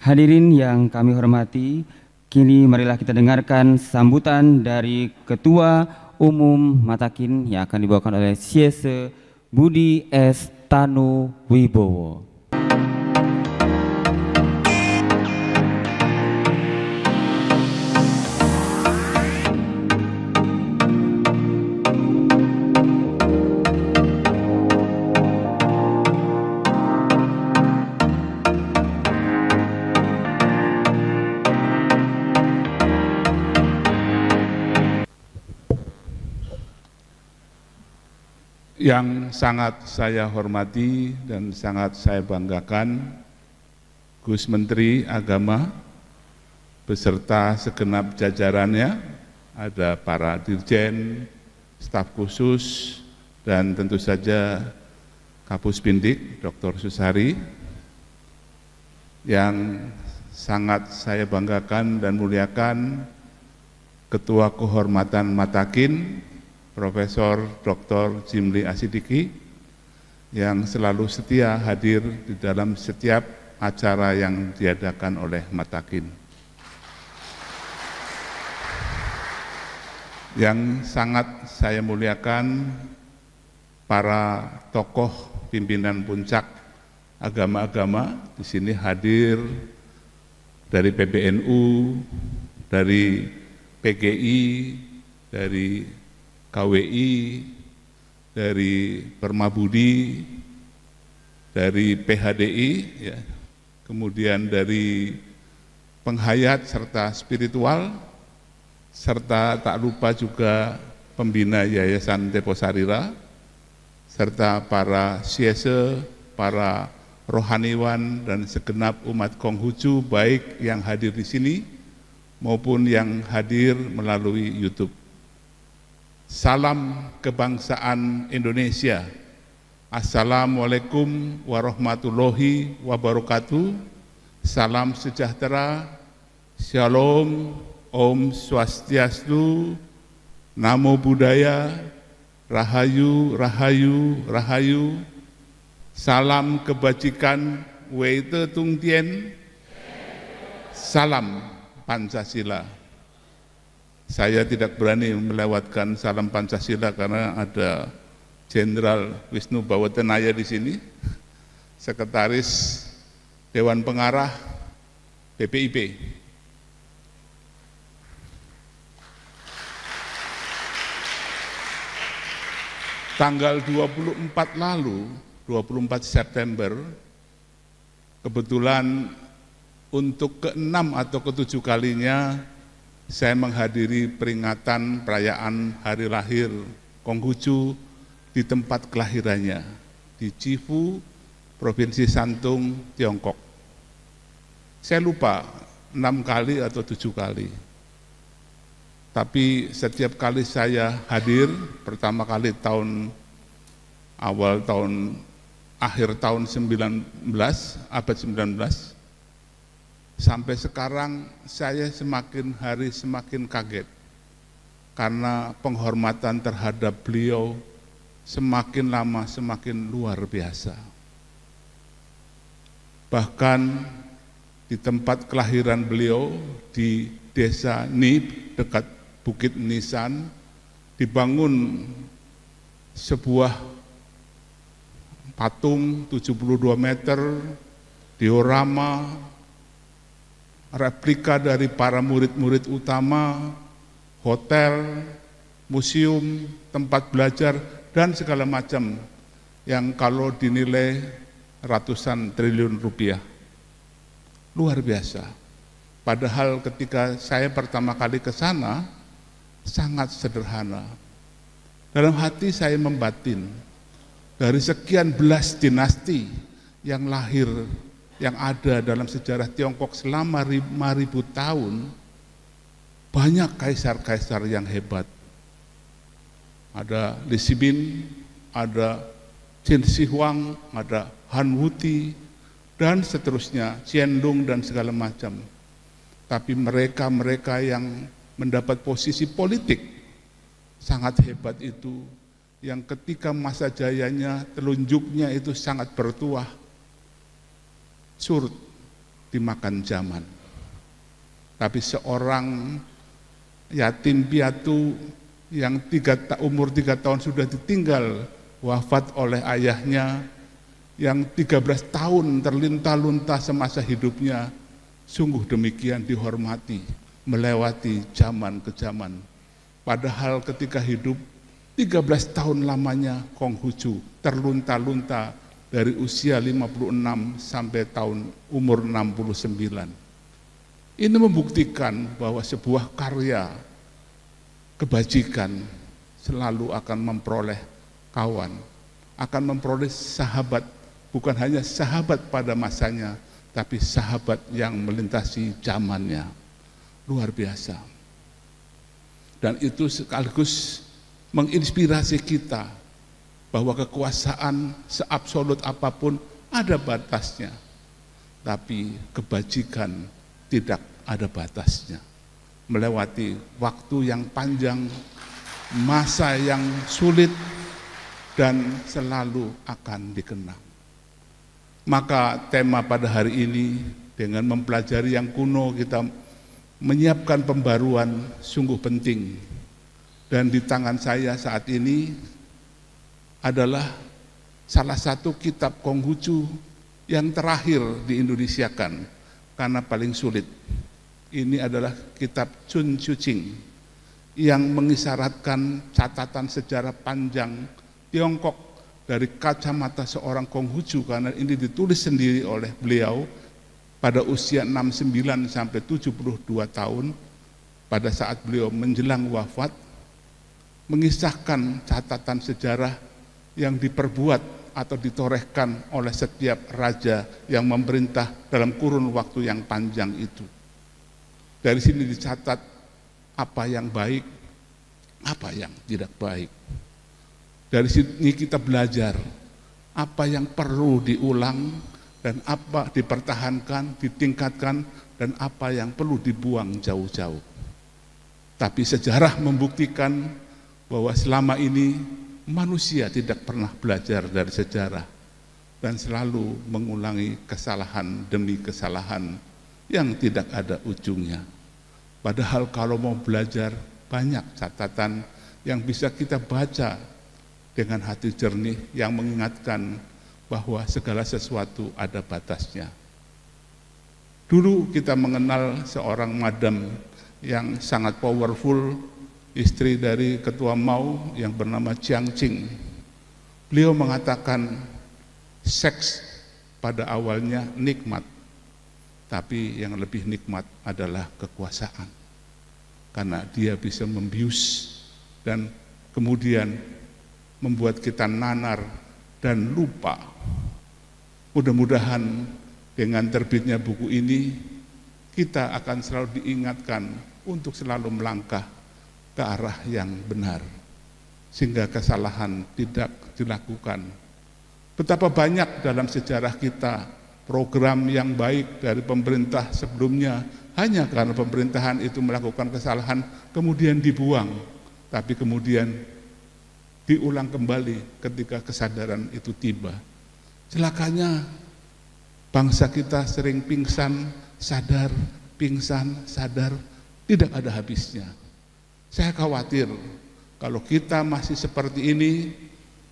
Hadirin yang kami hormati, kini marilah kita dengarkan sambutan dari Ketua Umum Matakin yang akan dibawakan oleh Siese Budi S. Tanu Wibowo. Yang sangat saya hormati dan sangat saya banggakan, Gus Menteri Agama beserta segenap jajarannya, ada para dirjen, staf khusus, dan tentu saja Kapus Bindik, Dr. Susari, yang sangat saya banggakan dan muliakan Ketua Kehormatan Matakin, Profesor Dr. Jimli Asidiki yang selalu setia hadir di dalam setiap acara yang diadakan oleh Matakin. Yang sangat saya muliakan para tokoh pimpinan puncak agama-agama di sini hadir dari PBNU, dari PGI, dari KWI, dari Permabudi, dari PHDI, ya, kemudian dari penghayat serta spiritual, serta tak lupa juga pembina Yayasan Deposarira, serta para siese, para rohaniwan dan segenap umat Konghucu baik yang hadir di sini maupun yang hadir melalui YouTube. Salam kebangsaan Indonesia. Assalamualaikum warahmatullahi wabarakatuh. Salam sejahtera. Shalom. Om Swastiastu. Namo Buddhaya. Rahayu, Rahayu, Rahayu. Salam kebajikan. Weite Tungtien. Salam Pancasila saya tidak berani melewatkan salam Pancasila karena ada Jenderal Wisnu Bawatenaya di sini, Sekretaris Dewan Pengarah BPIP. Tanggal 24 lalu, 24 September, kebetulan untuk keenam atau ketujuh kalinya saya menghadiri peringatan perayaan hari lahir Konghucu di tempat kelahirannya di Cifu, Provinsi Santung, Tiongkok. Saya lupa enam kali atau tujuh kali. Tapi setiap kali saya hadir, pertama kali tahun awal tahun akhir tahun 19 abad 19 Sampai sekarang saya semakin hari semakin kaget karena penghormatan terhadap beliau semakin lama semakin luar biasa. Bahkan di tempat kelahiran beliau di desa Nib dekat Bukit Nisan dibangun sebuah patung 72 meter diorama replika dari para murid-murid utama, hotel, museum, tempat belajar, dan segala macam yang kalau dinilai ratusan triliun rupiah. Luar biasa. Padahal ketika saya pertama kali ke sana, sangat sederhana. Dalam hati saya membatin, dari sekian belas dinasti yang lahir yang ada dalam sejarah Tiongkok selama 5000 tahun banyak kaisar-kaisar yang hebat. Ada Li Sibin, ada Qin Shi Huang, ada Han Wuti, dan seterusnya, Qiandong dan segala macam. Tapi mereka-mereka yang mendapat posisi politik sangat hebat itu, yang ketika masa jayanya telunjuknya itu sangat bertuah, surut. dimakan zaman. Tapi seorang yatim piatu yang tiga, umur tiga tahun sudah ditinggal wafat oleh ayahnya yang 13 tahun terlinta-lunta semasa hidupnya sungguh demikian dihormati melewati zaman ke zaman padahal ketika hidup 13 tahun lamanya Konghucu terlunta-lunta dari usia 56 sampai tahun umur 69 ini membuktikan bahwa sebuah karya kebajikan selalu akan memperoleh kawan, akan memperoleh sahabat bukan hanya sahabat pada masanya, tapi sahabat yang melintasi zamannya. Luar biasa. Dan itu sekaligus menginspirasi kita bahwa kekuasaan seabsolut apa pun ada batasnya. Tapi kebajikan tidak ada batasnya. Melewati waktu yang panjang, masa yang sulit, dan selalu akan dikenang. Maka tema pada hari ini dengan mempelajari yang kuno kita menyiapkan pembaruan sungguh penting. Dan di tangan saya saat ini adalah salah satu kitab Konghucu yang terakhir di Indonesia kan karena paling sulit. Ini adalah kitab Chun Chuching yang mengisyaratkan catatan sejarah panjang Tiongkok dari kacamata seorang Konghucu karena ini ditulis sendiri oleh beliau pada usia 69 sampai 72 tahun pada saat beliau menjelang wafat mengisahkan catatan sejarah yang diperbuat atau ditorehkan oleh setiap raja yang memerintah dalam kurun waktu yang panjang itu. Dari sini dicatat apa yang baik, apa yang tidak baik. Dari sini kita belajar apa yang perlu diulang dan apa dipertahankan, ditingkatkan dan apa yang perlu dibuang jauh-jauh. Tapi sejarah membuktikan bahwa selama ini manusia tidak pernah belajar dari sejarah dan selalu mengulangi kesalahan demi kesalahan yang tidak ada ujungnya. Padahal kalau mau belajar banyak catatan yang bisa kita baca dengan hati jernih yang mengingatkan bahwa segala sesuatu ada batasnya. Dulu kita mengenal seorang madam yang sangat powerful, istri dari ketua Mao yang bernama Chiang Ching. Beliau mengatakan seks pada awalnya nikmat, tapi yang lebih nikmat adalah kekuasaan. Karena dia bisa membius dan kemudian membuat kita nanar dan lupa. Mudah-mudahan dengan terbitnya buku ini kita akan selalu diingatkan untuk selalu melangkah ke arah yang benar sehingga kesalahan tidak dilakukan. Betapa banyak dalam sejarah kita program yang baik dari pemerintah sebelumnya hanya karena pemerintahan itu melakukan kesalahan kemudian dibuang tapi kemudian diulang kembali ketika kesadaran itu tiba. Celakanya bangsa kita sering pingsan, sadar, pingsan, sadar, tidak ada habisnya. Saya khawatir kalau kita masih seperti ini,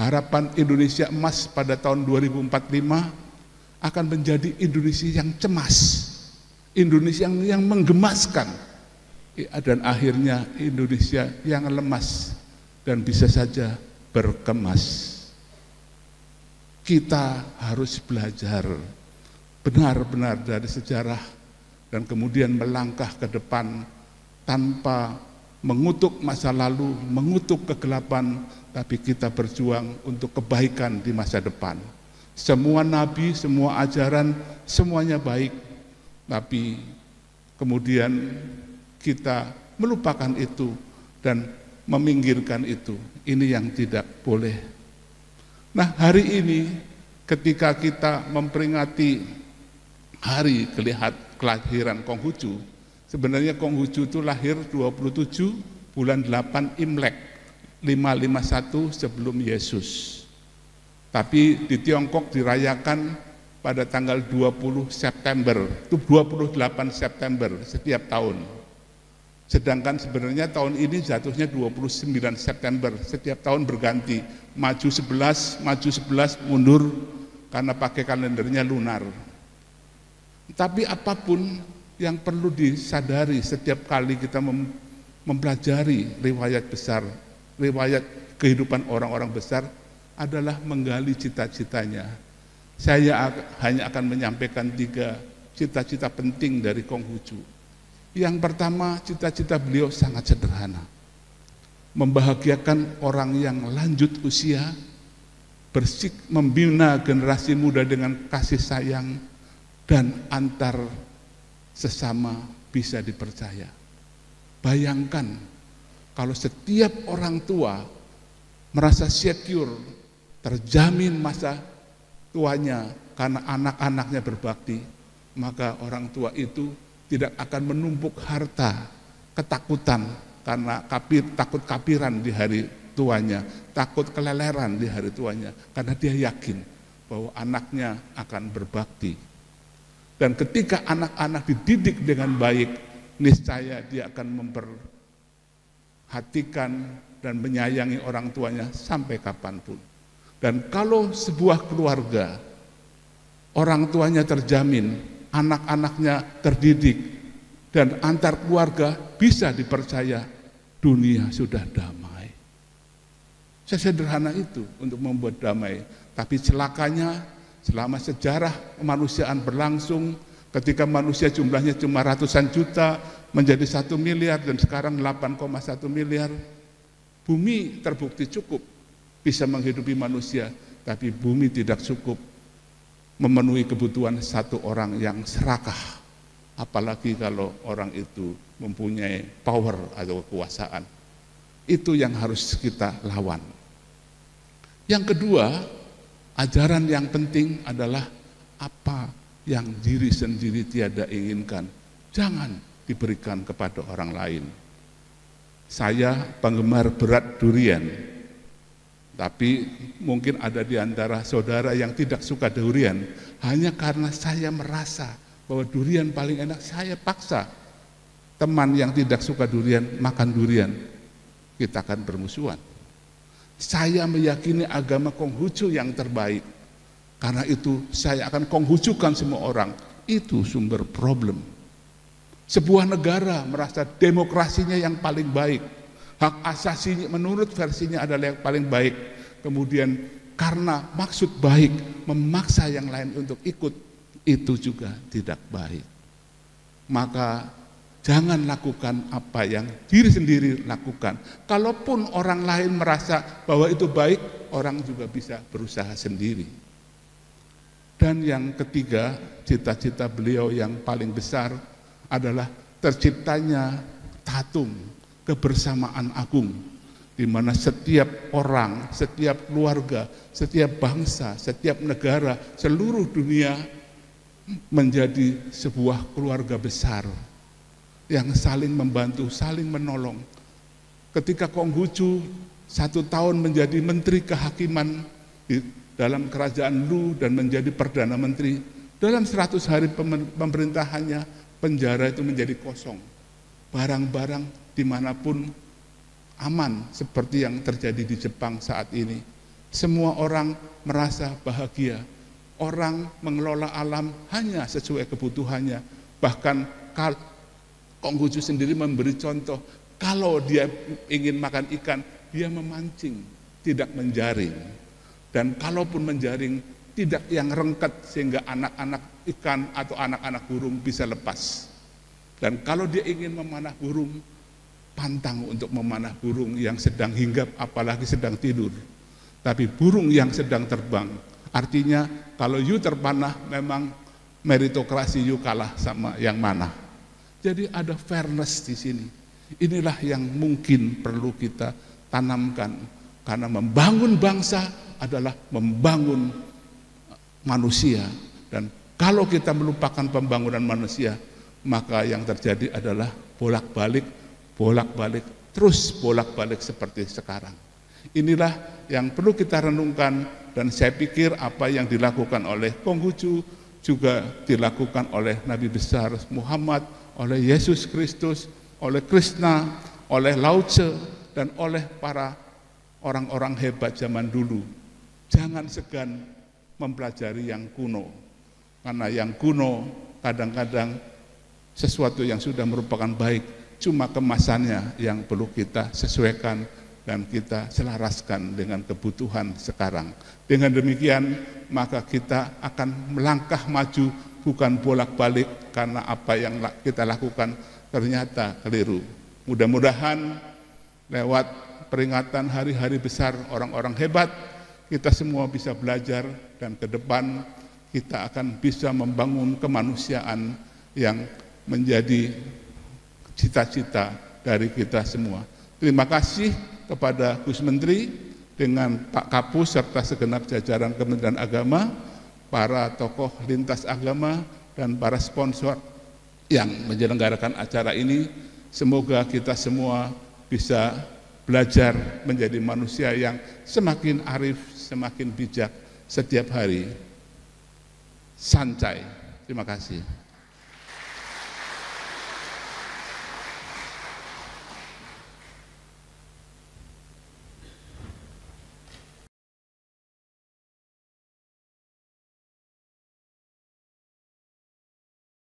harapan Indonesia emas pada tahun 2045 akan menjadi Indonesia yang cemas, Indonesia yang, yang menggemaskan, dan akhirnya Indonesia yang lemas, dan bisa saja berkemas. Kita harus belajar benar-benar dari sejarah dan kemudian melangkah ke depan tanpa mengutuk masa lalu, mengutuk kegelapan, tapi kita berjuang untuk kebaikan di masa depan. Semua nabi, semua ajaran, semuanya baik, tapi kemudian kita melupakan itu dan meminggirkan itu. Ini yang tidak boleh. Nah, hari ini ketika kita memperingati hari kelihat kelahiran Konghucu, sebenarnya Konghucu itu lahir 27 bulan 8 Imlek 551 sebelum Yesus. Tapi di Tiongkok dirayakan pada tanggal 20 September, itu 28 September setiap tahun. Sedangkan sebenarnya tahun ini jatuhnya 29 September, setiap tahun berganti, maju 11, maju 11, mundur karena pakai kalendernya lunar. Tapi apa pun yang perlu disadari setiap kali kita mem mempelajari riwayat besar, riwayat kehidupan orang-orang besar adalah menggali cita-citanya, saya hanya akan menyampaikan tiga cita-cita penting dari Konghucu. Yang pertama, cita-cita beliau sangat sederhana. Membahagiakan orang yang lanjut usia, bersik membina generasi muda dengan kasih sayang dan antar sesama bisa dipercaya. Bayangkan kalau setiap orang tua merasa secure, terjamin masa tuanya karena anak-anaknya berbakti, maka orang tua itu tidak akan menumpuk harta ketakutan karena kapir, takut kapiran di hari tuanya, takut keleleran di hari tuanya, karena dia yakin bahwa anaknya akan berbakti. Dan ketika anak-anak dididik dengan baik, niscaya dia akan memperhatikan dan menyayangi orang tuanya sampai kapan pun. Dan kalau sebuah keluarga orang tuanya terjamin, anak-anaknya terdidik dan antar keluarga bisa dipercaya, dunia sudah damai. Sesederhana itu untuk membuat damai. Tapi celakanya selama sejarah kemanusiaan berlangsung, ketika manusia jumlahnya cuma ratusan juta menjadi satu miliar dan sekarang 8,1 miliar, bumi terbukti cukup bisa menghidupi manusia, tapi bumi tidak cukup memenuhi kebutuhan satu orang yang serakah. Apalagi kalau orang itu mempunyai power atau kekuasaan. Itu yang harus kita lawan. Yang kedua, ajaran yang penting adalah apa yang diri sendiri tiada inginkan. Jangan diberikan kepada orang lain. Saya penggemar berat durian, tapi mungkin ada di antara saudara yang tidak suka durian hanya karena saya merasa bahwa durian paling enak, saya paksa teman yang tidak suka durian makan durian. Kita akan bermusuhan. Saya meyakini agama Konghucu yang terbaik. Karena itu saya akan konghucukan semua orang. Itu sumber problem. Sebuah negara merasa demokrasinya yang paling baik hak asasi menurut versinya adalah yang paling baik. Kemudian karena maksud baik memaksa yang lain untuk ikut itu juga tidak baik. Maka jangan lakukan apa yang diri sendiri lakukan. Kalaupun orang lain merasa bahwa itu baik, orang juga bisa berusaha sendiri. Dan yang ketiga, cita-cita beliau yang paling besar adalah terciptanya tatung kebersamaan agung di mana setiap orang, setiap keluarga, setiap bangsa, setiap negara, seluruh dunia menjadi sebuah keluarga besar yang saling membantu, saling menolong. Ketika Konghucu satu tahun menjadi menteri kehakiman di dalam kerajaan Lu dan menjadi perdana menteri, dalam 100 hari pemerintahannya penjara itu menjadi kosong. Barang-barang di mana pun aman seperti yang terjadi di Jepang saat ini. Semua orang merasa bahagia. Orang mengelola alam hanya sesuai kebutuhannya. Bahkan Konghucu sendiri memberi contoh, kalau dia ingin makan ikan, dia memancing, tidak menjaring. Dan kalaupun menjaring, tidak yang rengket sehingga anak-anak ikan atau anak-anak burung bisa lepas. Dan kalau dia ingin memanah burung, pantang untuk memanah burung yang sedang hinggap apalagi sedang tidur. Tapi burung yang sedang terbang, artinya kalau you terpanah memang meritokrasi you kalah sama yang mana. Jadi ada fairness di sini. Inilah yang mungkin perlu kita tanamkan karena membangun bangsa adalah membangun manusia dan kalau kita melupakan pembangunan manusia maka yang terjadi adalah bolak-balik bolak-balik, terus bolak-balik seperti sekarang. Inilah yang perlu kita renungkan dan saya pikir apa yang dilakukan oleh Konghucu juga dilakukan oleh Nabi besar Muhammad, oleh Yesus Kristus, oleh Krishna, oleh Lao Tse, dan oleh para orang-orang hebat zaman dulu. Jangan segan mempelajari yang kuno, karena yang kuno kadang-kadang sesuatu yang sudah merupakan baik, cuma kemasannya yang perlu kita sesuaikan dan kita selaraskan dengan kebutuhan sekarang. Dengan demikian, maka kita akan melangkah maju bukan bolak-balik karena apa yang kita lakukan ternyata keliru. Mudah-mudahan lewat peringatan hari-hari besar orang-orang hebat, kita semua bisa belajar dan ke depan kita akan bisa membangun kemanusiaan yang menjadi cita-cita dari kita semua. Terima kasih kepada Gus Menteri dengan Pak Kapus serta segenap jajaran Kementerian Agama, para tokoh lintas agama dan para sponsor yang menyelenggarakan acara ini. Semoga kita semua bisa belajar menjadi manusia yang semakin arif, semakin bijak setiap hari. Sancai. Terima kasih.